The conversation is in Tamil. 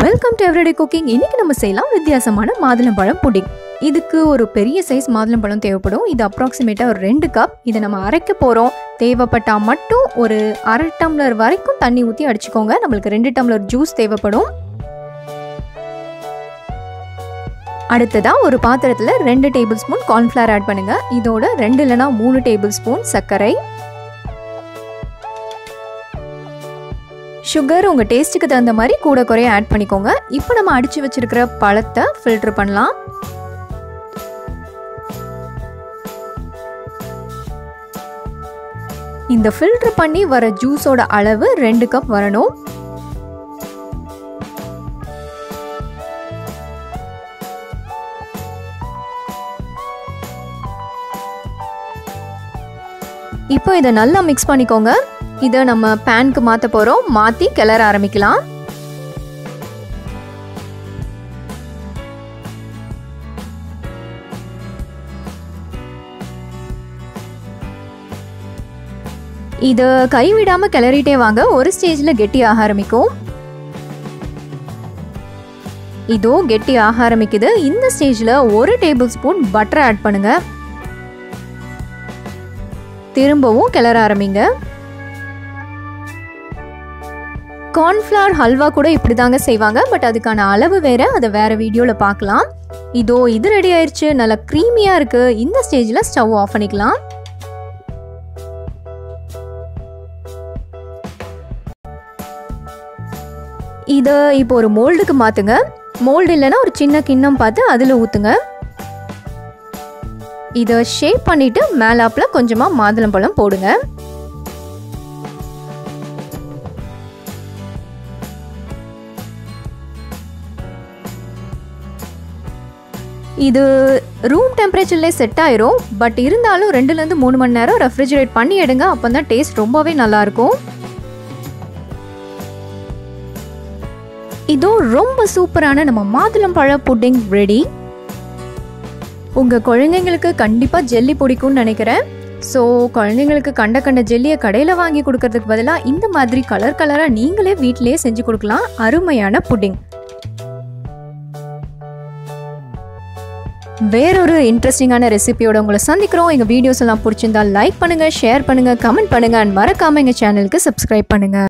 வெல்கம் டு எவ்ரிடே குக்கிங் இன்னைக்கு நம்ம செய்யலாம் வித்தியாசமான மாதுளம்பழம் புடிங் இதுக்கு ஒரு பெரிய சைஸ் மாதுளம்பழம் தேவைப்படும். இது அப்ராக்சிமேட்டாக ஒரு ரெண்டு கப் இதை நம்ம அரைக்க போகிறோம் தேவைப்பட்டால் மட்டும் ஒரு அரை டம்ளர் வரைக்கும் தண்ணி ஊற்றி அடிச்சுக்கோங்க. நம்மளுக்கு ரெண்டு டம்ளர் ஜூஸ் தேவைப்படும். அடுத்ததாக ஒரு பாத்திரத்தில் ரெண்டு டேபிள் ஸ்பூன் கார்ன்ஃப்ளவர் ஆட் பண்ணுங்கள் இதோட ரெண்டு இல்லைனா மூணு டேபிள் ஸ்பூன் சர்க்கரை. சுகர் உங்கள் டேஸ்ட்டுக்கு தகுந்த மாதிரி கூட குறைய ஆட் பண்ணிக்கோங்க. இப்போ நம்ம அடித்து வச்சுருக்கிற பழத்தை ஃபில்டர் பண்ணலாம். இந்த ஃபில்டர் பண்ணி வர ஜூஸோட அளவு ரெண்டு கப் வரணும். இப்போ இதை நல்லா மிக்ஸ் பண்ணிக்கோங்க. இதை நம்ம பேனுக்கு மாற்ற போகிறோம் மாற்றி கிளற ஆரம்பிக்கலாம். இது கைவிடாமல் கிளறிட்டே வாங்க. ஒரு ஸ்டேஜில் கெட்டி ஆக ஆரம்பிக்கும். இதோ கெட்டி ஆக ஆரம்பிக்குது. இந்த ஸ்டேஜில் ஒரு டேபிள் ஸ்பூன் பட்டரை ஆட் பண்ணுங்க. திரும்பவும் கிளற ஆரம்பிங்க. கார்ன்ஃப்ளவர் ஹல்வா கூட இப்படி தாங்க செய்வாங்க பட் அதுக்கான அளவு வேற. அதை வேற வீடியோவில் பார்க்கலாம் இதோ இது ரெடி ஆயிடுச்சு நல்லா க்ரீமியாக இருக்கு. இந்த ஸ்டேஜில் ஸ்டவ் ஆஃப் பண்ணிக்கலாம். இதை இப்போ ஒரு மோல்டுக்கு மாற்றுங்க மோல்டு இல்லைன்னா ஒரு சின்ன கிண்ணம் பார்த்து அதில் ஊற்றுங்க இதை ஷேப் பண்ணிவிட்டு மேலாப்பில் கொஞ்சமாக மாதுளம்பழம் போடுங்க. இது ரூம் டெம்பரேச்சர்லேயே செட் ஆயிரும். பட் இருந்தாலும் ரெண்டுலேருந்து மூணு மணி நேரம் ரெஃப்ரிஜரேட் பண்ணி எடுங்க. அப்போ தான் டேஸ்ட் ரொம்பவே நல்லாயிருக்கும். இதோ ரொம்ப சூப்பரான நம்ம மாதுளம்பழ புட்டிங் ரெடி உங்கள் குழந்தைங்களுக்கு கண்டிப்பாக ஜெல்லி பிடிக்கும்னு நினைக்கிறேன். ஸோ குழந்தைங்களுக்கு கண்ட கண்ட ஜெல்லியை கடையில் வாங்கி கொடுக்கறதுக்கு பதிலாக இந்த மாதிரி கலர் கலராக நீங்களே வீட்டிலேயே செஞ்சு கொடுக்கலாம். அருமையான புட்டிங் வேறொரு இன்ட்ரெஸ்டிங்கான ரெசிபியோட உங்களை சந்திக்கிறோம். எங்கள் வீடியோஸ் எல்லாம் பிடிச்சிருந்தா லைக் பண்ணுங்கள் ஷேர் பண்ணுங்கள் கமெண்ட் பண்ணுங்கள் அண்ட் மறக்காமல் எங்கள் சேனலுக்கு சப்ஸ்கிரைப் பண்ணுங்கள்